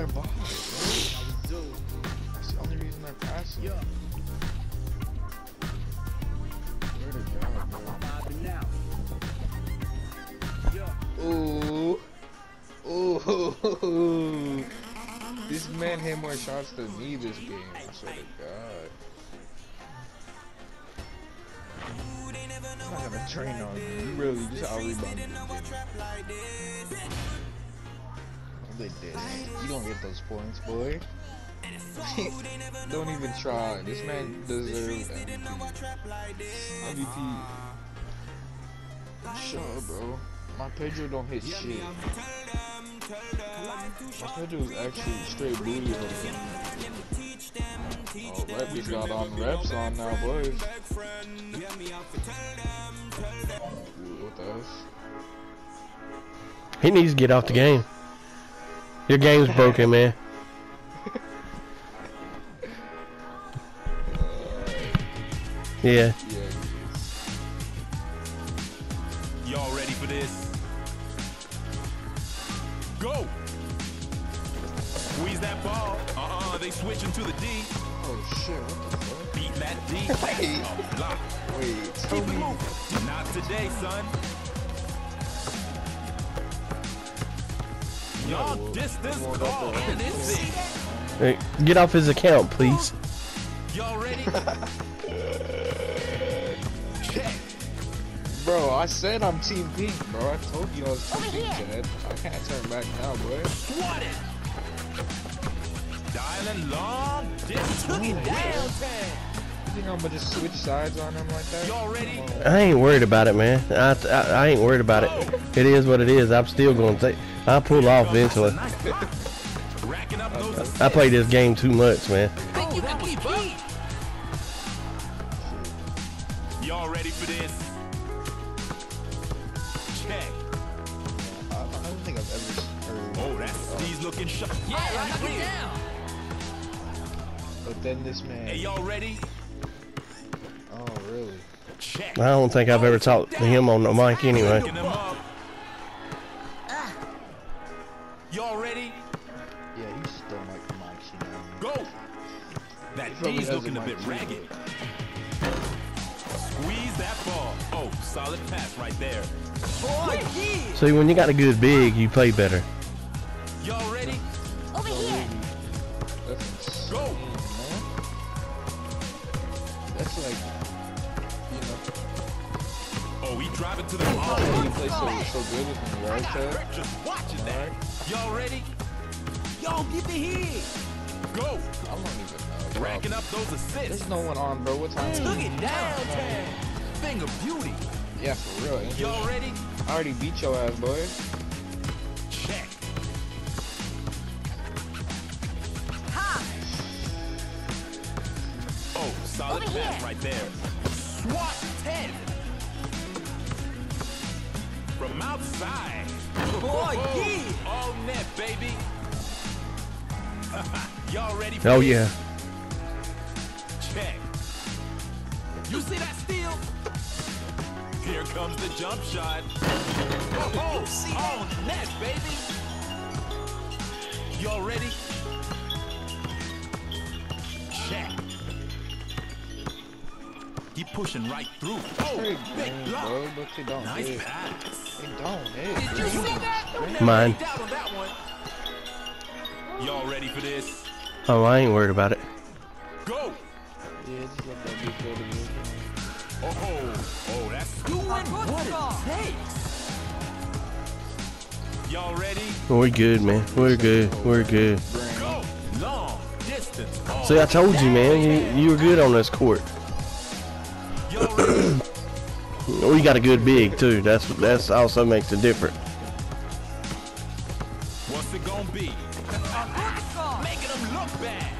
their boss. That's the only reason they're passing. Yeah. Where to go, bro? Mobbing out. Yeah. Ooh. Ooh. This man hit more shots than me this game. I swear to God. I'm not gonna train on you. You really just out rebounded. They did. You don't get those points, boy. don't even try. This man deserves MVP. MVP. Shut up, bro. My Pedro don't hit shit. My Pedro is actually straight booty hole. Oh, rep just got on reps on now, boys. What the else? He needs to get off the game. Your game's broken, man. Yeah. Yeah. Y'all ready for this? Go! Squeeze that ball. Uh-uh, they switching to the D. Oh shit, what the fuck? Beat that D. Wait. Oh, block. Wait, Keep it moving. Not today, son. Y'all No, distance call. that's it. Hey, Get off his account, please. Y'all ready? Bro, I said I'm Team Pink, bro. I told you I was Team Pink, Chad. I can't turn back now, boy. Swat it. Dialing long distance. Took it downtown. You think I'm gonna just switch sides on him like that? Y'all ready? I ain't worried about it, man. I, I, I ain't worried about it. It is what it is. I'm still going to take. I'll pull off eventually. Racking up those assists. I play this game too much, man. Think you can keep up? Y'all ready for this? Check. I, I don't think I've ever heard. Oh, that's Steve's looking sharp. Yeah, knock it down. But then this man. Hey, y'all ready? Oh, really? I don't think I've ever talked to him on the mic anyway. Picking them up. Y'all ready? Yeah, he's still like the mic, you know. Go. That probably D's looking a a bit ragged. Squeeze that ball. Oh, solid pass right there. Boy, yeah. See, when you got a good big, you play better. Y'all ready? Over here. That's insane, Go. That's like, you know, Oh, he driving to the ball. you play so, so good with me, right, Chad? Just watching that. Alright. Y'all ready? Y'all get the hit. Go. I don't even know. Racking up those assists. There's no one on, bro. What time is Took it? down. Thing of beauty. Yeah, for real. Y'all ready? I already beat your ass, boy. Solid Over pass here. right there. SWAT 10. From outside. Boy, yeah. All net, baby. Y'all ready for Oh yeah. Check. You see that steal? Here comes the jump shot. Oh, oh, all net, baby. Y'all ready? He pushing right through. Oh, Hey, big man, block. bro, but they don't Nice hit. pass. They don't hit. Did you see that? Mine. on. Y'all ready for this? Oh, I ain't worried about it. Go. Yeah, just let that dude go to the oh, oh, oh, that's doing what it takes. Y'all ready? We're good, man. We're good. We're good. Go. Long distance. Oh, See, I told you, man. You you were good on this court. We got a good big too. That's that's also makes a difference. What's it gonna be? Making them look bad.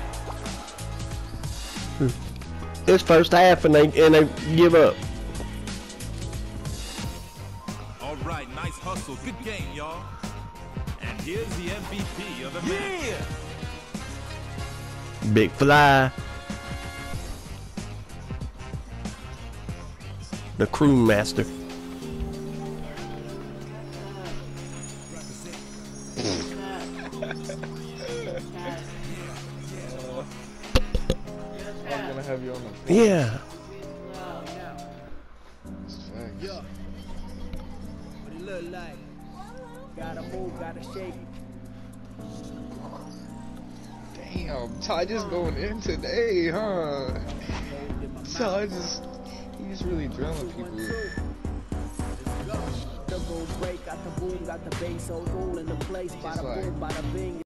It's first half and they and they give up. All right, nice hustle. Good game, y'all. And here's the MVP of the match. Big fly. the crew master. Yeah. Look like? Gotta move, gotta. Damn, Ty just going in today, huh? Ty just he's really drilling people. The break, got the boom, got the bass, so in the place, bada like- boom, bada bing.